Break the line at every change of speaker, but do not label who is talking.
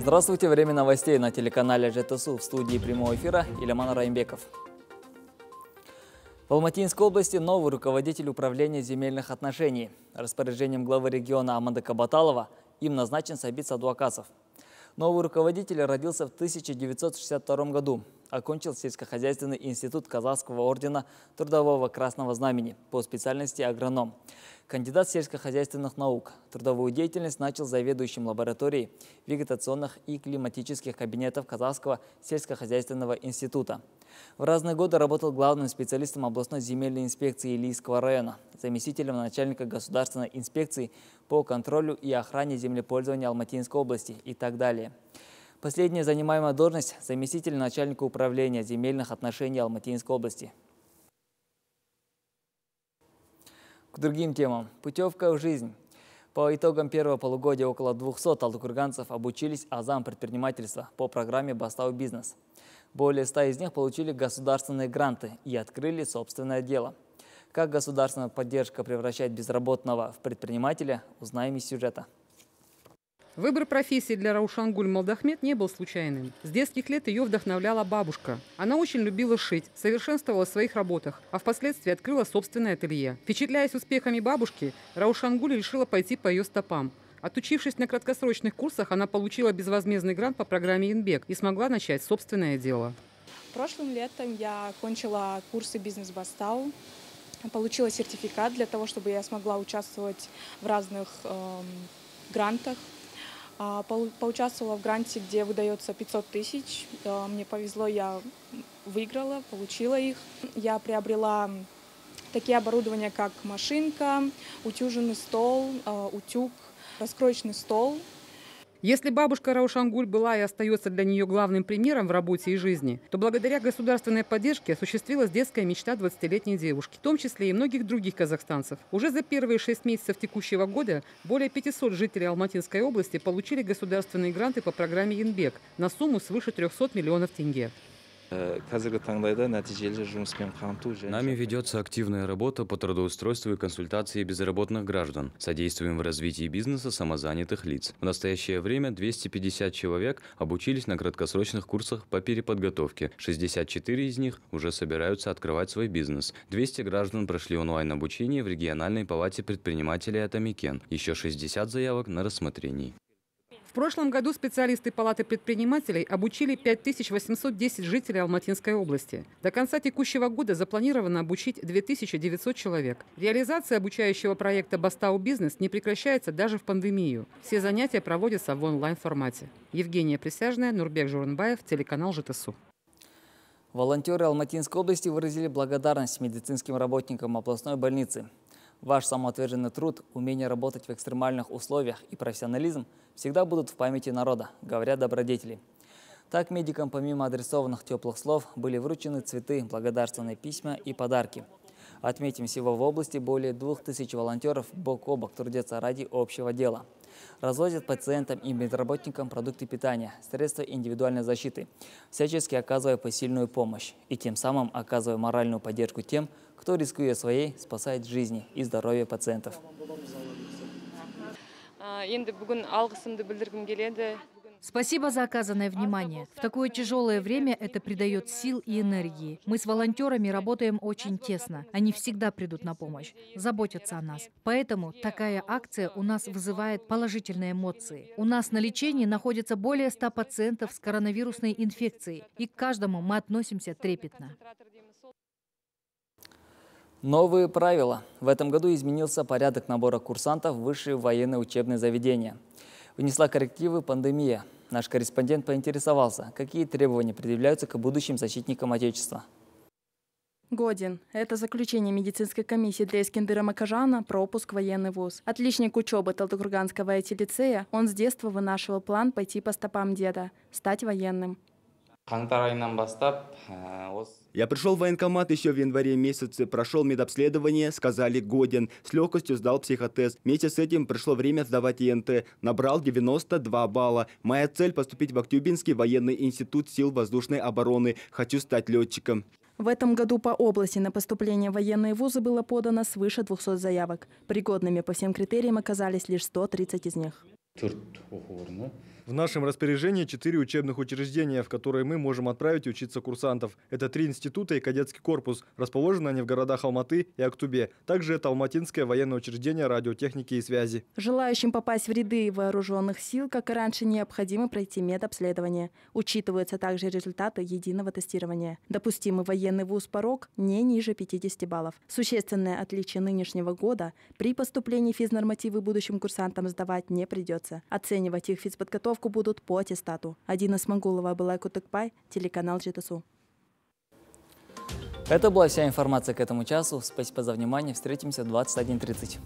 Здравствуйте, время новостей на телеканале ЖТСУ в студии прямого эфира Иляман Раймбеков. В Алматинской области новый руководитель управления земельных отношений. Распоряжением главы региона Аманда Кабаталова им назначен Сабит Садуакасов. Новый руководитель родился в 1962 году. Окончил сельскохозяйственный институт Казахского ордена Трудового Красного Знамени по специальности агроном. Кандидат сельскохозяйственных наук. Трудовую деятельность начал заведующим лабораторией вегетационных и климатических кабинетов Казахского сельскохозяйственного института. В разные годы работал главным специалистом областной земельной инспекции Илийского района, заместителем начальника государственной инспекции по контролю и охране землепользования Алматинской области и так далее. Последняя занимаемая должность – заместитель начальника управления земельных отношений Алматинской области. К другим темам. Путевка в жизнь. По итогам первого полугодия около 200 алтукурганцев обучились азам предпринимательства по программе «Бастау бизнес». Более 100 из них получили государственные гранты и открыли собственное дело. Как государственная поддержка превращает безработного в предпринимателя, узнаем из сюжета.
Выбор профессии для Раушангуль Малдахмед не был случайным. С детских лет ее вдохновляла бабушка. Она очень любила шить, совершенствовала в своих работах, а впоследствии открыла собственное ателье. Впечатляясь успехами бабушки, Раушангуль решила пойти по ее стопам. Отучившись на краткосрочных курсах, она получила безвозмездный грант по программе «Инбек» и смогла начать собственное дело.
Прошлым летом я окончила курсы «Бизнес-Бастау», получила сертификат для того, чтобы я смогла участвовать в разных э, грантах. А, поучаствовала в гранте, где выдается 500 тысяч. Э, мне повезло, я выиграла, получила их. Я приобрела такие оборудования, как машинка, утюженный стол, э, утюг, раскроечный стол –
если бабушка Раушангуль была и остается для нее главным примером в работе и жизни, то благодаря государственной поддержке осуществилась детская мечта 20-летней девушки, в том числе и многих других казахстанцев. Уже за первые шесть месяцев текущего года более 500 жителей Алматинской области получили государственные гранты по программе «Инбек» на сумму свыше 300 миллионов тенге.
Нами ведется активная работа по трудоустройству и консультации безработных граждан. Содействуем в развитии бизнеса самозанятых лиц. В настоящее время 250 человек обучились на краткосрочных курсах по переподготовке. 64 из них уже собираются открывать свой бизнес. 200 граждан прошли онлайн-обучение в региональной палате предпринимателей Атамикен. Еще 60 заявок на рассмотрении.
В прошлом году специалисты Палаты предпринимателей обучили 5810 жителей Алматинской области. До конца текущего года запланировано обучить 2900 человек. Реализация обучающего проекта «Бастау Бизнес» не прекращается даже в пандемию. Все занятия проводятся в онлайн-формате. Евгения Присяжная, Нурбек Журнбаев, телеканал ЖТСУ.
Волонтеры Алматинской области выразили благодарность медицинским работникам областной больницы. Ваш самоотверженный труд, умение работать в экстремальных условиях и профессионализм всегда будут в памяти народа, говорят добродетели. Так медикам помимо адресованных теплых слов были вручены цветы, благодарственные письма и подарки. Отметим, всего в области более двух тысяч волонтеров бок о бок трудятся ради общего дела. Развозят пациентам и медработникам продукты питания, средства индивидуальной защиты, всячески оказывая посильную помощь и тем самым оказывая моральную поддержку тем, кто, рискуя своей, спасает жизни и здоровье пациентов.
Спасибо за оказанное внимание. В такое тяжелое время это придает сил и энергии. Мы с волонтерами работаем очень тесно. Они всегда придут на помощь, заботятся о нас. Поэтому такая акция у нас вызывает положительные эмоции. У нас на лечении находится более 100 пациентов с коронавирусной инфекцией, и к каждому мы относимся трепетно.
Новые правила. В этом году изменился порядок набора курсантов в высшие военные учебные заведения. Внесла коррективы пандемия. Наш корреспондент поинтересовался, какие требования предъявляются к будущим защитникам Отечества.
Годен. Это заключение медицинской комиссии для Искендера Макажана пропуск в военный вуз. Отличник учебы Талдыкурганского IT-лицея, он с детства вынашивал план пойти по стопам деда, стать военным.
Я пришел в военкомат еще в январе месяце, прошел медобследование, сказали годен, с легкостью сдал психотест. Вместе с этим пришло время сдавать ЕНТ. Набрал 92 балла. Моя цель поступить в Актюбинский военный институт сил воздушной обороны. Хочу стать летчиком.
В этом году по области на поступление в военные вузы было подано свыше 200 заявок. Пригодными по всем критериям оказались лишь 130 из них.
В нашем распоряжении четыре учебных учреждения, в которые мы можем отправить учиться курсантов. Это три института и кадетский корпус. Расположены они в городах Алматы и Актубе. Также это Алматинское военное учреждение радиотехники и связи.
Желающим попасть в ряды вооруженных сил, как и раньше, необходимо пройти медобследование. Учитываются также результаты единого тестирования. Допустимый военный вуз порог не ниже 50 баллов. Существенное отличие нынешнего года – при поступлении физнормативы будущим курсантам сдавать не придется. Оценивать их физподготовку будут по аттестату. Адина Смогулова, Абылай Кутыкпай, телеканал ЖТСУ.
Это была вся информация к этому часу. Спасибо за внимание. Встретимся в 21.30.